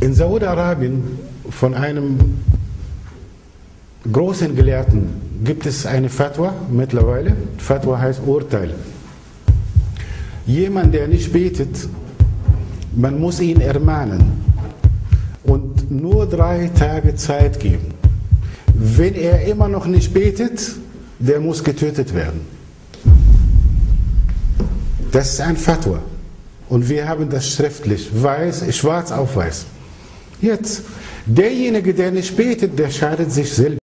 In Saudi-Arabien von einem großen Gelehrten gibt es eine Fatwa mittlerweile. Fatwa heißt Urteil. Jemand, der nicht betet, man muss ihn ermahnen und nur drei Tage Zeit geben. Wenn er immer noch nicht betet, der muss getötet werden. Das ist ein Fatwa. Und wir haben das schriftlich, weiß, schwarz auf weiß. Jetzt, derjenige, der nicht betet, der schadet sich selbst.